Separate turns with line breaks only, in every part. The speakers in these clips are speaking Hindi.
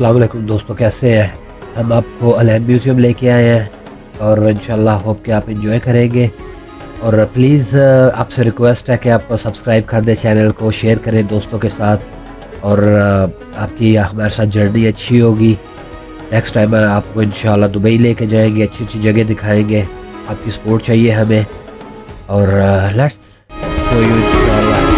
वालेकुम दोस्तों, कैसे हैं? हम आपको अलैन म्यूज़ियम लेके आए हैं और इंशाल्लाह होप कि आप इंजॉय करेंगे। और प्लीज़ आपसे रिक्वेस्ट है कि आप सब्सक्राइब कर दें चैनल को शेयर करें दोस्तों के साथ। और आपकी हमारे साथ जर्नी अच्छी होगी। नेक्स्ट टाइम आपको इंशाल्लाह दुबई लेके जाएँगे अच्छी अच्छी जगह दिखाएँगे। आपकी सपोर्ट चाहिए हमें। और लेट्स शो यू इंशाल्लाह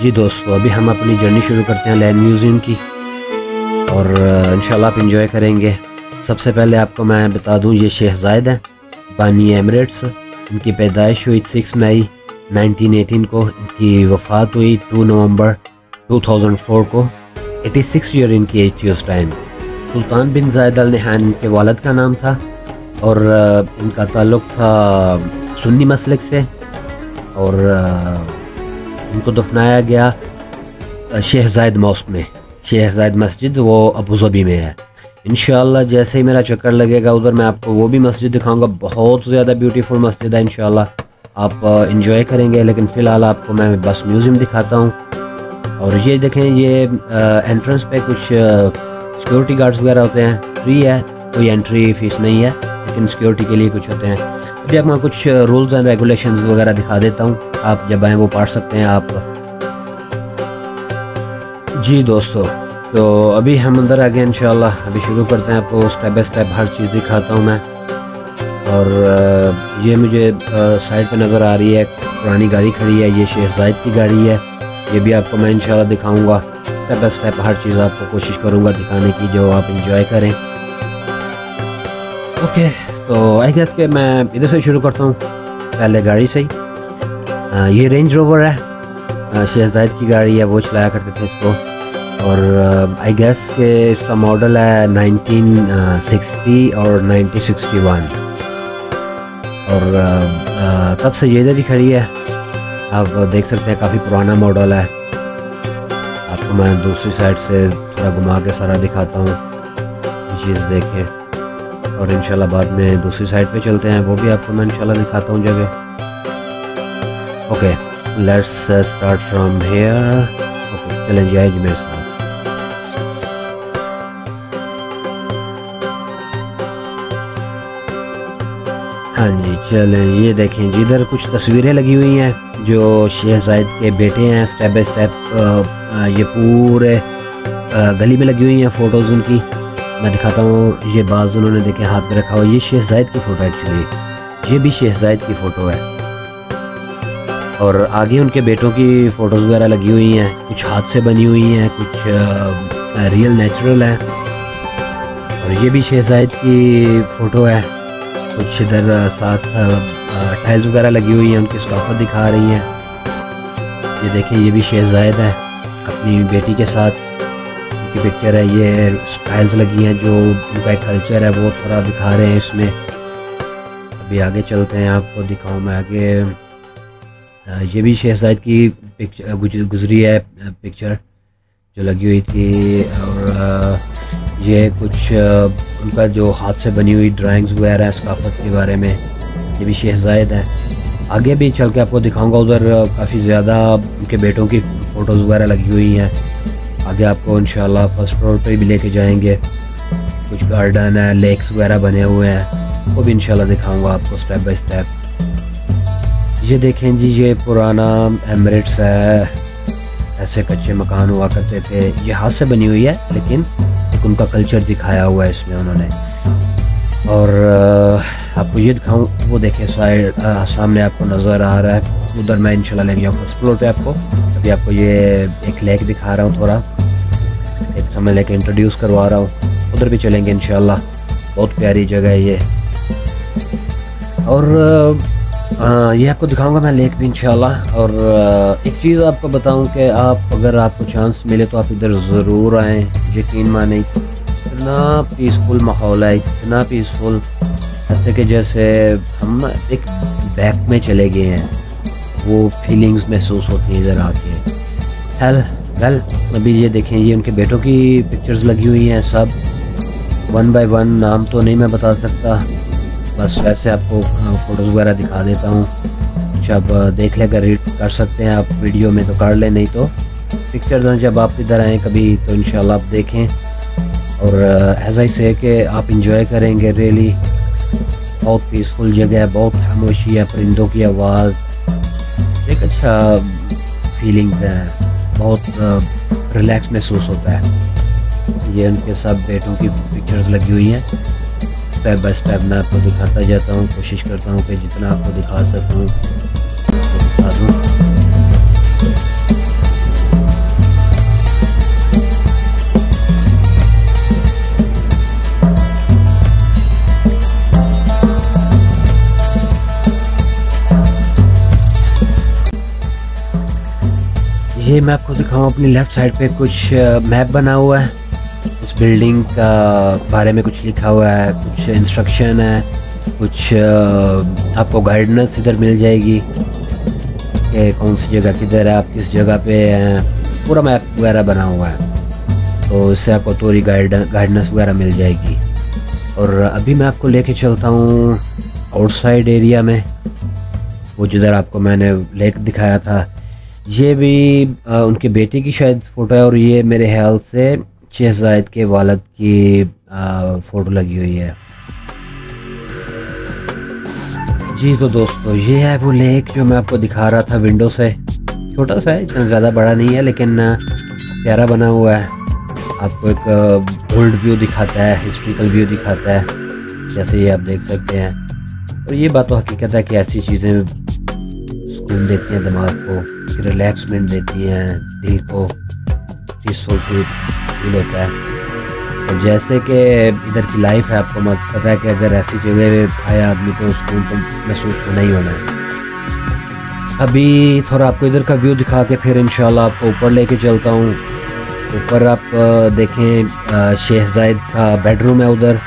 जी दोस्तों अभी हम अपनी जर्नी शुरू करते हैं लैंड म्यूज़ियम की। और इंशाल्लाह आप इंजॉय करेंगे। सबसे पहले आपको मैं बता दूँ, ये शेख जायद हैं, बानी एमरेट्स। इनकी पैदाइश हुई सिक्स मई 1918 को। इनकी वफात हुई 2 नवंबर 2004 को। 86 ईयर इनकी एज थी उस टाइम सुल्तान बिन जायद अल नहान इनके वालद का नाम था। और इनका ताल्लुक़ था सुन्नी मसलक से। और उनको दफनाया गया शेख जायद मॉस्क में। शेख जायद मस्जिद, वो अबू ज़बी में है। इन जैसे ही मेरा चक्कर लगेगा उधर, मैं आपको वो भी मस्जिद दिखाऊँगा। बहुत ज़्यादा ब्यूटीफुल मस्जिद है इन आप इंजॉय करेंगे, लेकिन फ़िलहाल आपको मैं बस म्यूज़ियम दिखाता हूँ। और ये देखें, ये एंट्रेंस पे कुछ सिक्योरिटी गार्ड्स वगैरह होते हैं। फ्री है, कोई एंट्री फ़ीस नहीं है। लेकिन सिक्योरिटी के लिए कुछ होते हैं। अभी आपको कुछ रूल्स एंड रेगुलेशंस वगैरह दिखा देता हूँ। आप जब आएँ वो पढ़ सकते हैं आप। जी दोस्तों तो अभी हम अंदर आ गए इंशाल्लाह। अभी शुरू करते हैं, आपको स्टेप बाय स्टेप हर चीज़ दिखाता हूँ मैं। और ये मुझे साइड पे नज़र आ रही है पुरानी गाड़ी खड़ी है, ये शेख जायद की गाड़ी है। ये भी आपको मैं इंशाल्लाह दिखाऊँगा। स्टेप बाय स्टेप हर चीज़ आपको कोशिश करूँगा दिखाने की, जो आप इंजॉय करें। ओके। तो आई गेस के मैं इधर से शुरू करता हूँ। पहले गाड़ी से ही। आ, ये रेंज रोवर है। शहजाद की गाड़ी है वो चलाया करते थे इसको। और आई गेस के इसका मॉडल है 1960 और 1961 और आ, तब से ये इधर ही खड़ी है। आप देख सकते हैं काफ़ी पुराना मॉडल है। आपको मैं दूसरी साइड से थोड़ा घुमा के सारा दिखाता हूँ। चीज़ देखें। और इंशाल्लाह बाद में दूसरी साइड पे चलते हैं। वो भी आपको मैं इंशाल्लाह दिखाता हूँ जगह। Okay let's start from here okay चलें जाए जी मेरे साथ। हाँ जी, चलें। ये देखें जिधर कुछ तस्वीरें लगी हुई हैं, जो शेख जायद के बेटे हैं। स्टेप बाय स्टेप ये पूरे गली में लगी हुई हैं फ़ोटोज़ उनकी। मैं दिखाता हूँ ये बाज उन्होंने देखे हाथ में रखा हुआ ये शेख जायद की फ़ोटो एक्चुअली ये भी शेख जायद की फ़ोटो है। और आगे उनके बेटों की फ़ोटोज़ वगैरह लगी हुई हैं कुछ हाथ से बनी हुई हैं कुछ आ, रियल नेचुरल है। और ये भी शहजाद की फ़ोटो है। कुछ इधर साथ टाइल्स वगैरह लगी हुई हैं उनकी स्काफत दिखा रही हैं। ये देखें ये भी शहजाद है अपनी बेटी के साथ। उनकी पिक्चर है, ये टाइल्स लगी हैं जो उनका कल्चर है, वो थोड़ा दिखा रहे हैं इसमें। अभी आगे चलते हैं, आपको दिखाऊँ मैं आगे ये भी शेख जायद की पिक्चर गुजरी है पिक्चर जो लगी हुई थी और ये कुछ उनका जो हाथ से बनी हुई ड्राइंग्स वगैरह है, सकाफत के बारे में। ये भी शेख जायद है। आगे भी चल के आपको दिखाऊँगा, उधर काफ़ी ज़्यादा उनके बेटों की फ़ोटोज़ वगैरह लगी हुई हैं। आगे आपको इन फ़र्स्ट फ्लोर पर भी लेके जाएँगे। कुछ गार्डन है लेक्स वगैरह बने हुए हैं, वो भी इंशाल्लाह दिखाऊँगा आपको स्टेप बाय स्टेप ये देखें जी, ये पुराना एमरेट्स है। ऐसे कच्चे मकान हुआ करते थे। ये हाथ से बनी हुई है, लेकिन एक उनका कल्चर दिखाया हुआ है इसमें उन्होंने। और आपको ये दिखाऊँ, वो देखें साइड सामने आपको नज़र आ रहा है। उधर मैं इंशाल्लाह लेके जाऊँ फ़र्स्ट फ्लोर पे आपको। अभी आपको ये एक लेक दिखा रहा हूँ थोड़ा। समय लेके इंट्रोड्यूस करवा रहा हूँ। उधर भी चलेंगे इंशाल्लाह। बहुत प्यारी जगह है ये। और ये आपको दिखाऊँगा मैं लेक भी इंशाल्लाह। और एक चीज़ आपको बताऊँ कि आप अगर आपको चांस मिले तो आप इधर ज़रूर आएँ। यकीन माने, इतना पीसफुल माहौल है, इतना पीसफुल ऐसे कि जैसे हम एक बैक में चले गए हैं, वो फीलिंग्स महसूस होती हैं इधर आके। हेल वेल अभी ये देखें, ये उनके बेटों की पिक्चर्स लगी हुई हैं सब। वन बाय वन नाम तो नहीं मैं बता सकता। बस वैसे आपको फ़ोटोज़ वगैरह दिखा देता हूँ। जब देख ले, अगर रीड कर सकते हैं आप वीडियो में तो कर लें, नहीं तो। पिक्चर जब आप इधर आएँ कभी तो इन आप देखें। और ऐसा ही से कि आप इंजॉय करेंगे रियली बहुत पीसफुल जगह है, बहुत खामोशी है, परिंदों की आवाज़। एक अच्छा फीलिंग्स है। बहुत रिलैक्स महसूस होता है। ये उनके सब बेटों की पिक्चर्स लगी हुई हैं। स्टेप बाय स्टेप मैं आपको दिखाता जाता हूँ, कोशिश करता हूँ कि जितना आपको दिखा सकूँ, दिखा दूँ। ये मैं आपको दिखाऊँ अपनी लेफ़्ट साइड पे कुछ मैप बना हुआ है। उस बिल्डिंग का बारे में कुछ लिखा हुआ है, कुछ इंस्ट्रक्शन है, कुछ आपको गाइडेंस इधर मिल जाएगी कि कौन सी जगह किधर है, आप किस जगह पे हैं। पूरा मैप वगैरह बना हुआ है। तो इससे आपको थोड़ी गाइड गाइडेंस वगैरह मिल जाएगी। और अभी मैं आपको लेके चलता हूँ आउटसाइड एरिया में। वो जिधर आपको मैंने लेक दिखाया था। ये भी आ, उनके बेटे की शायद फ़ोटो है और ये मेरे ख्याल से शेख जायद के वालद की फ़ोटो लगी हुई है। जी तो दोस्तों ये है वो लेक जो मैं आपको दिखा रहा था विंडो से। छोटा सा है इतना ज़्यादा बड़ा नहीं है लेकिन प्यारा बना हुआ है। आपको एक ओल्ड व्यू दिखाता है हिस्ट्रिकल व्यू दिखाता है जैसे ये आप देख सकते हैं। और ये बात तो हकीकत है कि ऐसी चीज़ें सुकून देती हैं दिमाग को। रिलैक्समेंट देती है दिल को पीसफुल फील होता है। और जैसे कि इधर की लाइफ है, आपको मत, पता है कि अगर ऐसी जगह आए आदमी को सुकून तो महसूस होना ही होना है। अभी थोड़ा आपको इधर का व्यू दिखा के फिर इंशाल्लाह आपको ऊपर लेके चलता हूँ। ऊपर आप देखें शेख जायद का बेडरूम है उधर।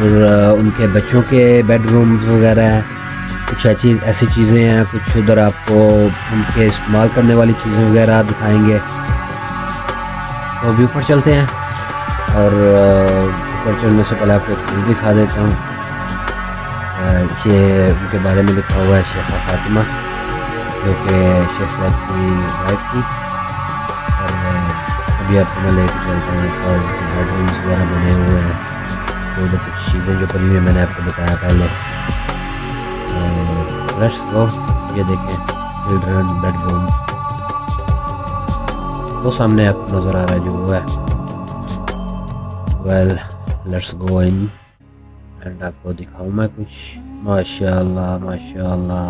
और उनके बच्चों के बेडरूम्स वगैरह हैं। कुछ ऐसी ऐसी चीज़ें हैं, कुछ उधर आपको उनके इस्तेमाल करने वाली चीज़ें वगैरह दिखाएँगे। तो अभी ऊपर चलते हैं और ऊपर चलने से पहले आपको चीज़ दिखा देता हूँ। ये उनके बारे में लिखा हुआ है शेखा फातिमा, जो कि शेख साहब की वाइफ थी। और अभी आपको मैं लेके चलता हूँ और बेडरूम्स वगैरह बने हुए हैं। तो उधर कुछ चीज़ें जो पड़ी हुई मैंने आपको बताया पहले। लेट्स ये देखें चिल्ड्रन बेडरूम्स वो सामने आपको नज़र आ रहा है जो वो है। Well let's go in and आपको दिखाऊँ मैं कुछ। माशाल्लाह माशाल्लाह।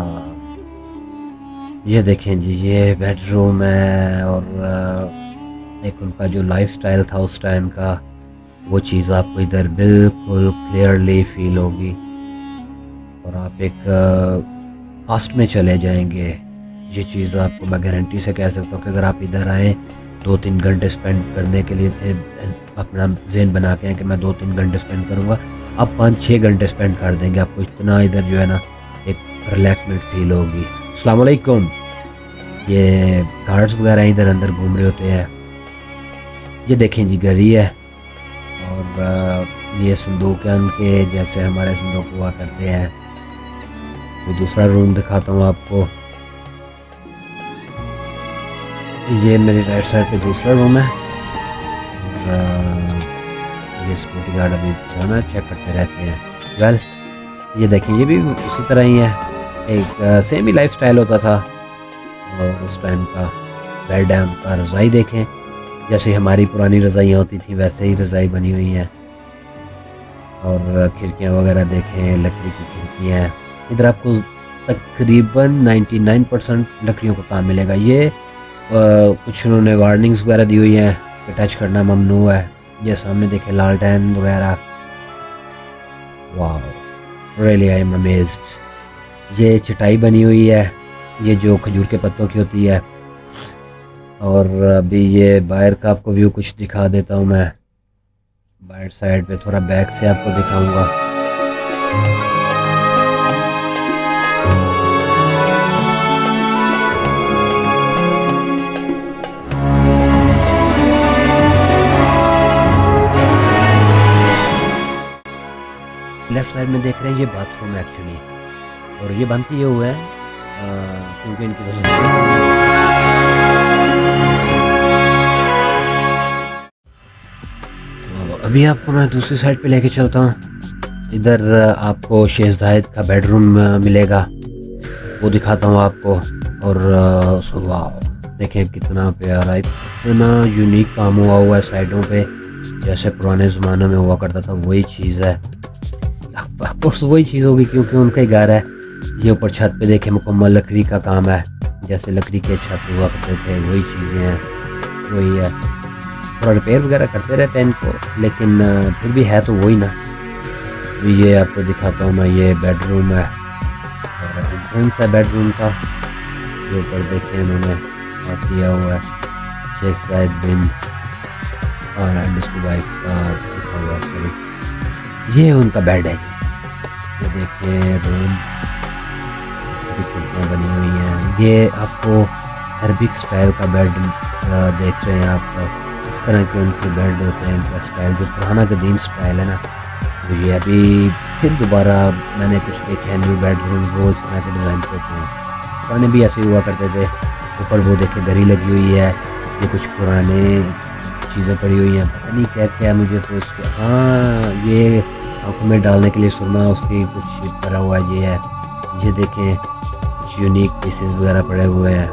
ये देखें जी, ये बेडरूम है और एक उनका जो लाइफस्टाइल था उस टाइम का, वो चीज़ आपको इधर बिल्कुल क्लियरली फील होगी। और आप एक फास्ट में चले जाएँगे। ये चीज़ आपको मैं गारंटी से कह सकता हूँ कि अगर आप इधर आएँ दो तीन घंटे स्पेंड करने के लिए अपना जेन बना के हैं कि मैं दो तीन घंटे स्पेंड करूँगा, आप पाँच छः घंटे स्पेंड कर देंगे। आपको इतना इधर जो है ना, एक रिलैक्समेंट फील होगी। अलकुम ये गार्ड्स वगैरह इधर अंदर घूम रहे होते हैं। ये देखें जी, गरी है। और ये संदूक है उनके, जैसे हमारे संदूक हुआ करते हैं। तो दूसरा रूम दिखाता हूँ आपको। ये मेरी राइट साइड पे दूसरा रूम है। ये सिक्योरिटी गार्ड अभी जो है चेक करते रहते हैं। वेल ये देखें ये भी उसी तरह ही है। एक सेम ही लाइफ स्टाइल होता था। और उस टाइम का बेड है उनका रज़ाई देखें। जैसे हमारी पुरानी रज़ाइयाँ होती थी, वैसे ही रज़ाई बनी हुई हैं। और खिड़कियाँ वगैरह देखें, लकड़ी की खिड़कियाँ। इधर आपको तकरीबन 99 परसेंट लकड़ियों का काम मिलेगा। ये आ, कुछ उन्होंने वार्निंग्स वगैरह दी हुई हैं कि टच करना ममनू है। ये सामने देखें लालटेन वगैरह। वाह रियली आई एम अमेज्ड ये चटाई बनी हुई है ये जो खजूर के पत्तों की होती है। और अभी ये बाहर का आपको व्यू कुछ दिखा देता हूँ मैं। बाहर साइड पे थोड़ा बैक से आपको दिखाऊँगा। लेफ़्ट साइड में देख रहे हैं, ये बाथरूम है। एक्चुअली और ये बंद किए हुए हैं क्योंकि इनकी तो अभी आपको मैं दूसरी साइड पे लेके चलता हूँ। इधर आपको शेख जायद का बेडरूम मिलेगा। वो दिखाता हूँ आपको। और वाह देखें कितना प्यारा, इतना यूनिक काम हुआ हुआ है साइडों पे। जैसे पुराने ज़माने में हुआ करता था, वही चीज़ है। वही चीज़ होगी क्योंकि उनका ही घर है। ये ऊपर छत पे देखे मुकम्मल लकड़ी का काम है। जैसे लकड़ी के छत हुआ करते थे, वही चीज़ें हैं। वही है। थोड़ा रिपेयर वगैरह करते रहते हैं इनको, लेकिन फिर भी है तो वही ना। ये आपको दिखाता हूँ मैं, ये बेडरूम है। एंट्रेंस है बेडरूम का। ये ऊपर देखे इन्होंने, किया हुआ है। शेख जायद बिन और वाइफ का लिखा हुआ सॉरी ये उनका बेड है। ये देखिए रूम खिड़कियाँ बनी हुई हैं। ये आपको अरबिक स्टाइल का बेड देख रहे हैं आप। इस तरह के उनके बेड होते हैं उनका स्टाइल जो पुराना कदीम स्टाइल है ना। तो ये अभी फिर दोबारा मैंने कुछ देखे हैं न्यू बेडरूम इस तरह के डिज़ाइन होते हैं पुराने भी ऐसे हुआ करते थे। ऊपर वो देखे दरी लगी हुई है। ये कुछ पुराने चीज़ें पड़ी हुई हैं, पता नहीं क्या क्या मुझे तो उसके हाँ ये आँखों में डालने के लिए सुरमा, उसकी कुछ करा हुआ ये है। ये देखें, कुछ यूनिक पीसेस वगैरह पड़े हुए हैं।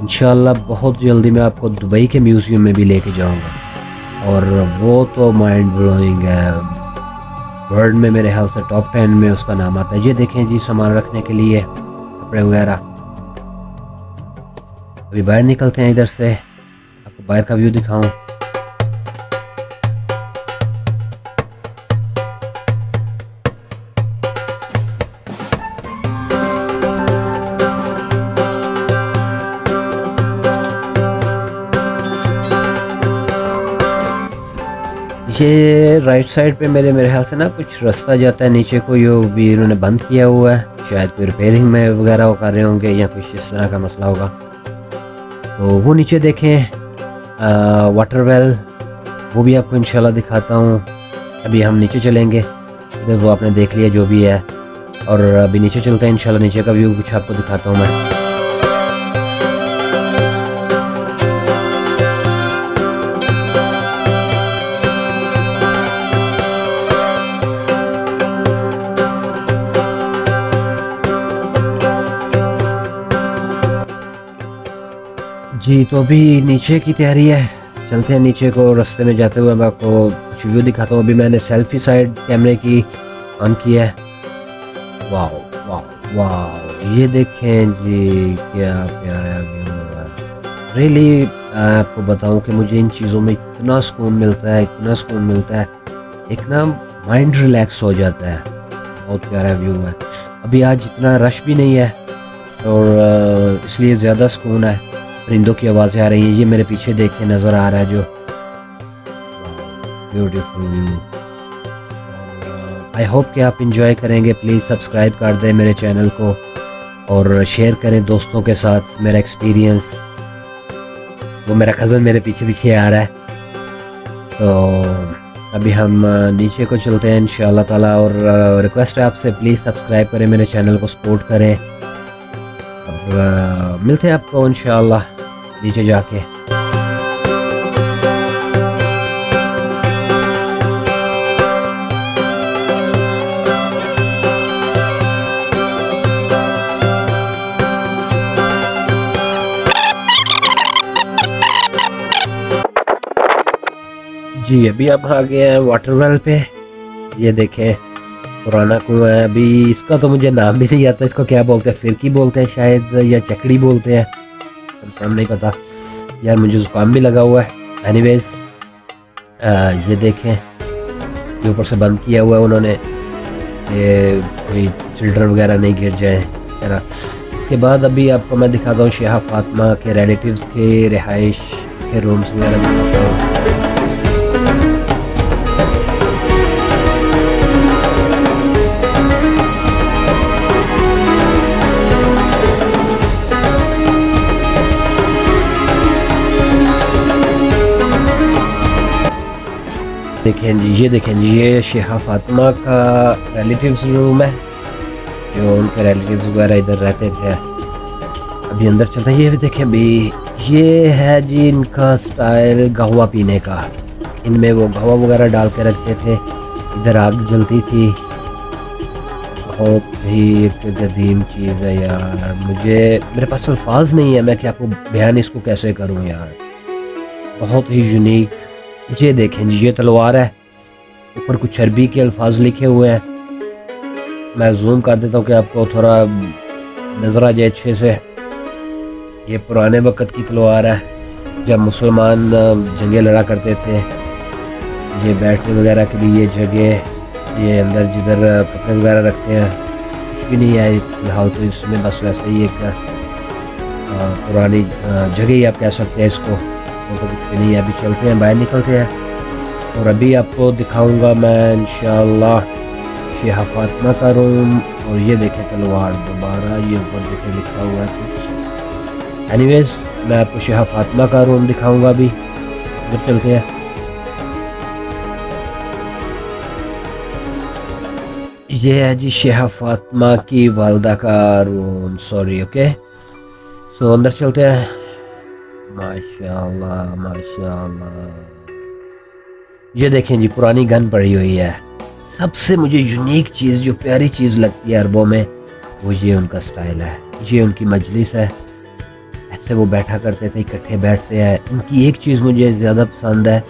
इन बहुत जल्दी मैं आपको दुबई के म्यूज़ियम में भी लेके जाऊँगा। और वो तो माइंड ब्लोइंग है। वर्ल्ड में मेरे ख्याल से टॉप टेन में उसका नाम आता है। ये देखें जी, सामान रखने के लिए, कपड़े वगैरह। अभी बाहर निकलते हैं इधर से। बाहर का व्यू दिखाऊँ। ये राइट साइड पे मेरे मेरे ख्याल से ना कुछ रास्ता जाता है नीचे को, ये भी इन्होंने बंद किया हुआ है। शायद कोई रिपेयरिंग में वगैरह वो कर रहे होंगे या कुछ इस तरह का मसला होगा। तो वो नीचे देखें। वाटर वेल वो भी आपको इंशाल्लाह दिखाता हूँ। अभी हम नीचे चलेंगे। वो आपने देख लिया, जो भी है। और अभी नीचे चलते हैं, इंशाल्लाह नीचे का व्यू कुछ आपको दिखाता हूँ मैं। जी तो अभी नीचे की तैयारी है। चलते हैं नीचे को रास्ते में जाते हुए। मैं आपको कुछ व्यू दिखाता हूँ। अभी मैंने सेल्फी साइड कैमरे की ऑन किया है। वाह वाह वाह ये देखें जी, क्या प्यारा व्यू है। रियली आपको बताऊँ कि मुझे इन चीज़ों में इतना सुकून मिलता है, इतना सुकून मिलता है। एक ना माइंड रिलैक्स हो जाता है। बहुत प्यारा व्यू है। अभी आज इतना रश भी नहीं है और इसलिए ज़्यादा सुकून है। परिंदों की आवाज़ें आ रही हैं। ये मेरे पीछे देख के नज़र आ रहा है जो ब्यूटीफुल व्यू आई होप कि आप इंजॉय करेंगे। प्लीज़ सब्सक्राइब कर दें मेरे चैनल को और शेयर करें दोस्तों के साथ मेरा एक्सपीरियंस वो मेरा कज़न मेरे पीछे पीछे आ रहा है। तो अभी हम नीचे को चलते हैं इन ताला और रिक्वेस्ट है आपसे। प्लीज़ सब्सक्राइब करें मेरे चैनल को सपोर्ट करें। और मिलते हैं आपको इन नीचे जाके। जी, अभी आप आ गए हैं वाटर वेल पे। ये देखें, पुराना कुआँ है। अभी इसका तो मुझे नाम भी नहीं आता। इसको क्या बोलते हैं? फिरकी बोलते हैं शायद, या चकड़ी बोलते हैं। कंफर्म नहीं पता। यार, मुझे जुकाम भी लगा हुआ है। एनीवेज ये देखें। ये ऊपर से बंद किया हुआ है उन्होंने। ये कोई चिल्ड्रन वगैरह नहीं गिर जाए तरह। इसके बाद अभी आपको मैं दिखाता हूँ शेह फातमा के रिलेटिव्स के रिहाइश के रूम्स वगैरह। दिखाता हूँ देखें जी, ये देखें जी, ये शेखा फातिमा का रिलेटिव्स रूम है, जो उनके रिलेटिव्स वगैरह इधर रहते थे। अभी अंदर चलते हैं, ये भी देखें अभी ये है जी इनका स्टाइल गहवा पीने का। इनमें वो गहवा वगैरह डाल के रखते थे, इधर आग जलती थी। बहुत ही एक कदीम चीज़ है यार, मुझे, मेरे पास अल्फाज नहीं है, मैं कि आपको बयान इसको कैसे करूँ यार? बहुत ही यूनिक ये देखें जी, ये तलवार है। ऊपर कुछ अरबी के अल्फाज लिखे हुए हैं। मैं जूम कर देता हूँ कि आपको थोड़ा नज़र आ जाए अच्छे से। ये पुराने वक्त की तलवार है, जब मुसलमान जंगे लड़ा करते थे। ये बैठने वगैरह के लिए ये जगह, ये अंदर जिधर कपड़े वगैरह रखते हैं। कुछ भी नहीं है, फ़िलहाल तो इसमें बस वैसे ही एक पुरानी जगह ही आप कह सकते हैं इसको। तो कुछ भी नहीं है अभी चलते हैं, बाहर निकलते हैं। और अभी आपको दिखाऊँगा मैं इन शेहा फातमा का रूम और ये देखें तलवार दोबारा, ये ऊपर देखे लिखा हुआ है कुछ। एनीवेज मैं आपको शेहा फातमा का रूम दिखाऊँगा अभी उधर चलते हैं। ये है जी शेह फातमा की वालदा का रूम सॉरी ओके सो अंदर चलते हैं। माशाल्लाह माशाल्लाह। ये देखें जी, पुरानी गन पड़ी हुई है। सबसे मुझे यूनिक चीज़, जो प्यारी चीज़ लगती है अरबों में, वो ये उनका स्टाइल है। ये उनकी मजलिस है। ऐसे वो बैठा करते थे, इकट्ठे बैठते हैं। इनकी एक चीज़ मुझे ज़्यादा पसंद है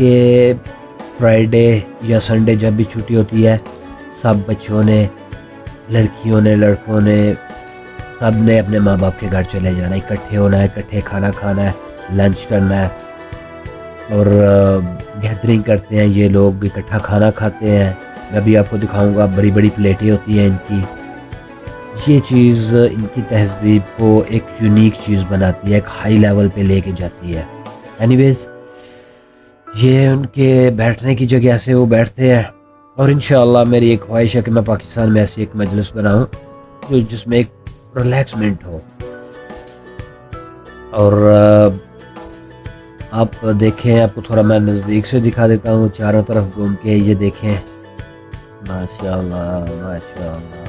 कि फ्राइडे या संडे जब भी छुट्टी होती है, सब बच्चों ने, लड़कियों ने, लड़कों ने सबने अपने माँ बाप के घर चले जाना है, इकट्ठे होना है, इकट्ठे खाना खाना है लंच करना है। और गैदरिंग करते हैं ये लोग, इकट्ठा खाना खाते हैं। मैं भी आपको दिखाऊँगा बड़ी बड़ी प्लेटें होती हैं इनकी। ये चीज़, इनकी तहजीब को एक यूनिक चीज़ बनाती है, एक हाई लेवल पे लेके जाती है। एनीवेज ये उनके बैठने की जगह से वो बैठते हैं। और इन मेरी एक ख्वाहिश है कि मैं पाकिस्तान में ऐसी एक मजलिस बनाऊँ, जो जिसमें एक रिलैक्समेंट हो। और, आप देखें, आपको थोड़ा मैं नज़दीक से दिखा देता हूँ, चारों तरफ़ घूम के ये देखें। माशाल्लाह माशाल्लाह।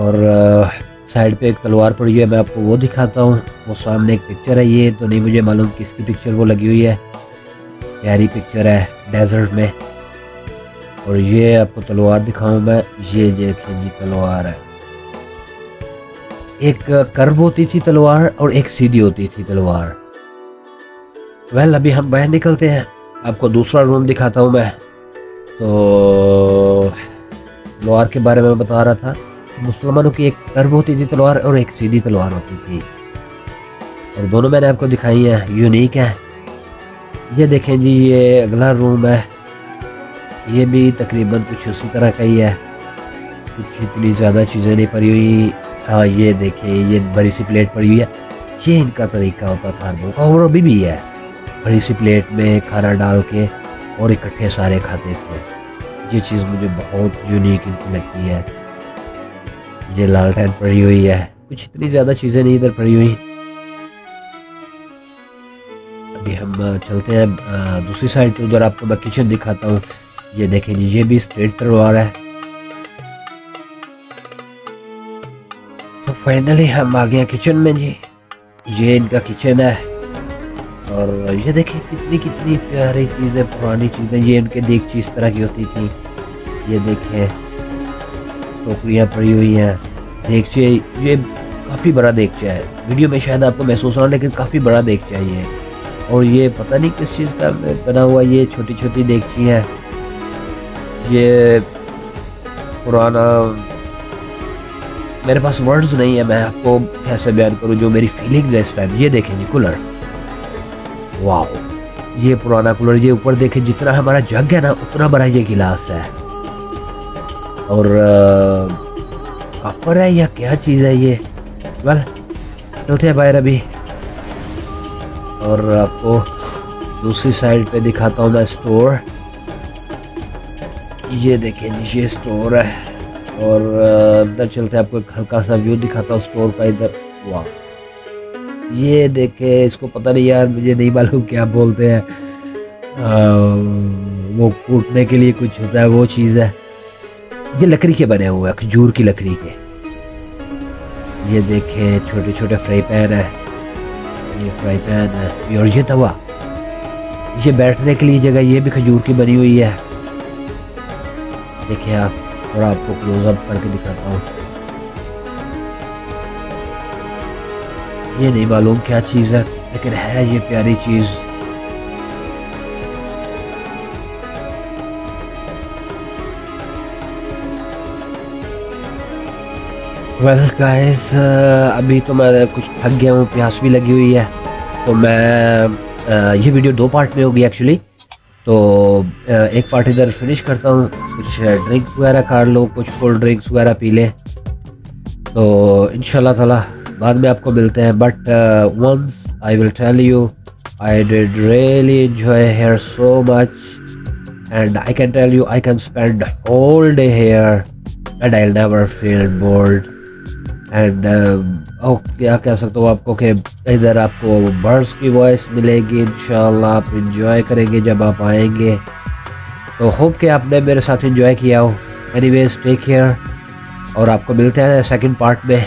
और, साइड पे एक तलवार पड़ी है, मैं आपको वो दिखाता हूँ। वो सामने एक पिक्चर है ये तो नहीं मुझे मालूम किसकी पिक्चर वो लगी हुई है। प्यारी पिक्चर है डेजर्ट में। और ये आपको तलवार दिखाऊँ मैं, ये देखें जी, तलवार है। एक कर्व होती थी तलवार और एक सीधी होती थी तलवार। वेल अभी हम बाहर निकलते हैं। आपको दूसरा रूम दिखाता हूँ मैं। तो तलवार के बारे में बता रहा था कि मुसलमानों की एक कर्व होती थी तलवार और एक सीधी तलवार होती थी। और दोनों मैंने आपको दिखाई हैं। यूनिक है। ये देखें जी, ये अगला रूम है। ये भी तकरीबन कुछ उसी तरह का ही है। कुछ इतनी ज़्यादा चीज़ें नहीं पड़ी हुई। हाँ ये देखिए, ये बड़ी सी प्लेट पड़ी हुई है। ये इनका तरीका होता था का, और अभी भी है। बड़ी सी प्लेट में खाना डाल के और इकट्ठे सारे खाते थे। ये चीज़ मुझे बहुत यूनिक इनकी लगती है। ये लाल टैन पड़ी हुई है। कुछ इतनी ज़्यादा चीज़ें नहीं इधर पड़ी हुई। अभी हम चलते हैं दूसरी साइड पे, उधर आपको मैं किचन दिखाता हूँ। ये देखें ये भी स्ट्रेट तलवार है। फाइनली हम आ गए किचन में जी। ये इनका किचन है। और ये देखिए कितनी कितनी प्यारी चीज़ें, पुरानी चीज़ें। ये इनके देख इस तरह की होती थी। ये देखें टोकरियाँ पड़ी हुई हैं। देखचे, ये काफ़ी बड़ा देखचा है। वीडियो में शायद आपको महसूस हो रहा लेकिन काफ़ी बड़ा देखचा है ये। और ये पता नहीं किस चीज़ का बना हुआ ये छोटी छोटी देखची हैं। ये पुराना मेरे पास वर्ड्स नहीं है, मैं आपको कैसे बयान करूँ जो मेरी फीलिंग्स है इस टाइम ये देखें जी कूलर वाह ये पुराना कूलर ये ऊपर देखें, जितना हमारा जग है ना, उतना बड़ा ये गिलास है। और कपर है या क्या चीज़ है ये? बल चलते हैं बाहर अभी। और आपको दूसरी साइड पे दिखाता हूँ मैं स्टोर ये देखें जी, ये स्टोर है। और अंदर चलते हैं, आपको एक हल्का सा व्यू दिखाता हूँ, स्टोर का इधर। वाह। ये देखे, इसको पता नहीं यार, मुझे नहीं मालूम क्या बोलते हैं। वो कूटने के लिए कुछ होता है, वो चीज़ है। ये लकड़ी के बने हुए हैं, खजूर की लकड़ी के। ये देखें छोटे छोटे फ्राई पैन है। ये फ्राई पैन है। और ये तवा। ये बैठने के लिए जगह, ये भी खजूर की बनी हुई है। देखिए आप। थोड़ा आपको क्लोजअप करके दिखाता हूँ। ये नहीं मालूम क्या चीज़ है लेकिन है ये प्यारी चीज़। वेल well, गाइस अभी तो मैं कुछ थक गया हूँ प्यास भी लगी हुई है। तो मैं ये वीडियो दो पार्ट में होगी एक्चुअली तो एक पार्ट इधर फिनिश करता हूँ। कुछ ड्रिंक्स वगैरह कर लो, कुछ कोल्ड ड्रिंक्स वगैरह पी लें। तो इन ताला, बाद में आपको मिलते हैं। But once I will tell you I did really enjoy here so much and I can tell you I can spend whole day here and I never feel bored and ओ क्या कह सकता हूँ आपको कि इधर आपको बर्ड्स की वॉइस मिलेगी इन आप इंजॉय करेंगे जब आप आएँगे। तो होप कि आपने मेरे साथ इंजॉय किया हो। एनी वेज टेक केयर और आपको मिलते हैं सेकेंड पार्ट में।